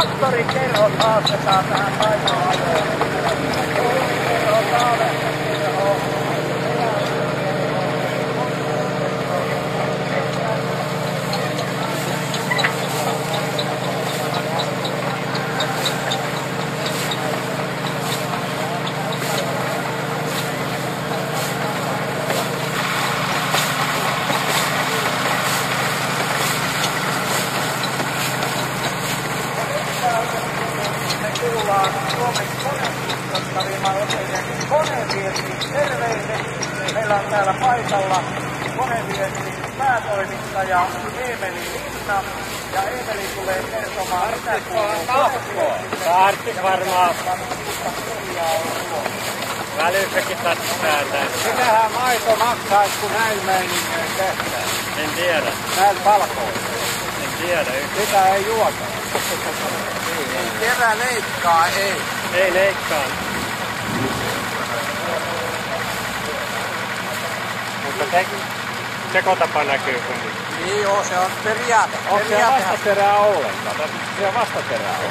Dr. General Pastor Tata, kuullaan Suomen koneviistottavimman opetuksen koneviesti terveinen. Meillä on täällä paikalla koneviestin päätoimittaja Eemeli Linna. Ja Eemeli tulee kertomaan, mitä kuuluu koneviestille. Kartti varmaan välyssäkin sattuu päätään. Mitähän maito maksaisi, kun näin meiningein tehdään? En tiedä. Näin palkoilla. En tiedä. Sitä ei juota. Kerä leikkaa, ei. Ei leikkaa. Mutta te, tekotapa näkyy kumminkin. Niin joo, se on periaate. Onko se vastaterää ollenkaan? Tai se vastaterää on?